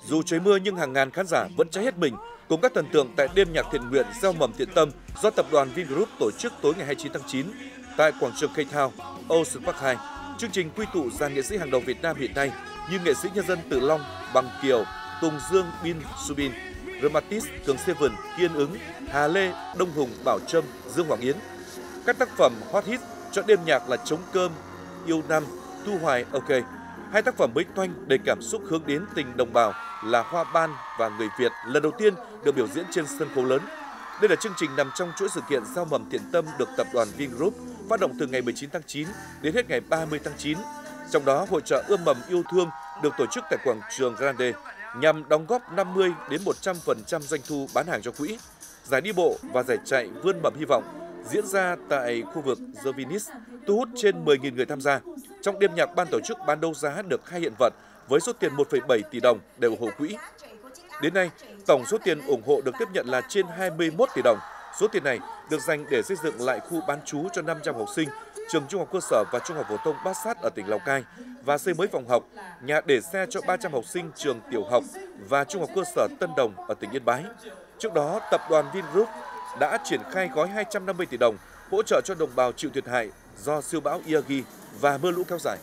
Dù trời mưa nhưng hàng ngàn khán giả vẫn cháy hết mình cùng các thần tượng tại đêm nhạc thiện nguyện gieo mầm thiện tâm do tập đoàn Vingroup tổ chức tối ngày 29 tháng 9 tại quảng trường cây Town, Ocean Park 2. Chương trình quy tụ dàn nghệ sĩ hàng đầu Việt Nam hiện nay như nghệ sĩ nhân dân Tự Long, Bằng Kiều, Tùng Dương Bin Subin, Rematis, Cường Seven, Kiên Ứng, Hà Lê, Đông Hùng, Bảo Trâm, Dương Hoàng Yến. Các tác phẩm hot hit cho đêm nhạc là Chống Cơm, Yêu Năm, Thu Hoài OK. Hai tác phẩm bích toanh đầy cảm xúc hướng đến tình đồng bào là Hoa Ban và Người Việt lần đầu tiên được biểu diễn trên sân khấu lớn. Đây là chương trình nằm trong chuỗi sự kiện giao mầm thiện tâm được tập đoàn Vingroup phát động từ ngày 19 tháng 9 đến hết ngày 30 tháng 9. Trong đó, hội trợ ươm mầm yêu thương được tổ chức tại quảng trường Grande nhằm đóng góp 50 đến 100% doanh thu bán hàng cho quỹ. Giải đi bộ và giải chạy vươn mầm hy vọng diễn ra tại khu vực The thu hút trên 10.000 người tham gia. Trong đêm nhạc, ban tổ chức ban đấu giá được hai hiện vật với số tiền 1,7 tỷ đồng để ủng hộ quỹ. Đến nay, tổng số tiền ủng hộ được tiếp nhận là trên 21 tỷ đồng. Số tiền này được dành để xây dựng lại khu bán trú cho 500 học sinh trường trung học cơ sở và trung học phổ thông Bát Sát ở tỉnh Lào Cai và xây mới phòng học, nhà để xe cho 300 học sinh trường tiểu học và trung học cơ sở Tân Đồng ở tỉnh Yên Bái. Trước đó, tập đoàn Vingroup đã triển khai gói 250 tỷ đồng hỗ trợ cho đồng bào chịu thiệt hại do siêu bão Yagi và mưa lũ kéo dài.